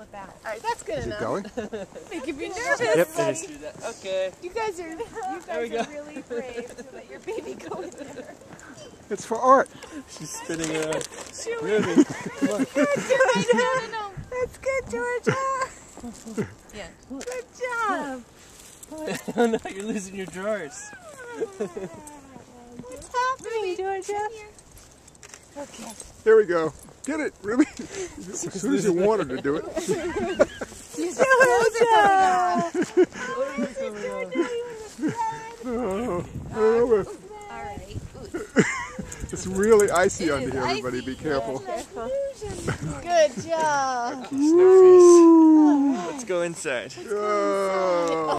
flip out. All right, that's good Is it enough. going? Making me nervous. Yep, it is. Okay. You guys are. You guys are really brave to let your baby go in there. It's for art. She's spinning around. Shoot Moving. I don't know. That's good, Georgia. Yeah. Good job. oh no, you're losing your drawers. What's happening, Georgia? Okay. There we go. Get it, Ruby. as soon as you want her to do it. Oh, oh, All right. it's really icy It under here, everybody. Be careful. Good job. Snowface. Let's go inside. Oh.